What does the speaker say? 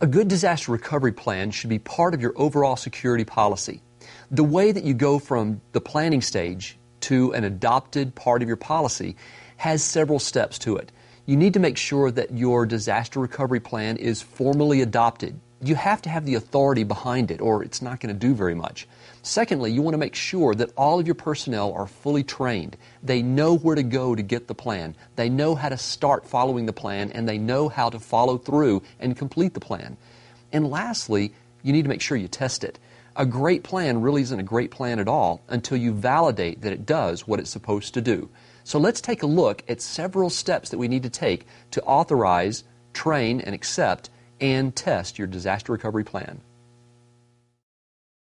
A good disaster recovery plan should be part of your overall security policy. The way that you go from the planning stage to an adopted part of your policy has several steps to it. You need to make sure that your disaster recovery plan is formally adopted. You have to have the authority behind it, or it's not going to do very much. Secondly, you want to make sure that all of your personnel are fully trained. They know where to go to get the plan. They know how to start following the plan, and they know how to follow through and complete the plan. And lastly, you need to make sure you test it. A great plan really isn't a great plan at all until you validate that it does what it's supposed to do. So let's take a look at several steps that we need to take to authorize, train, and accept and test your disaster recovery plan.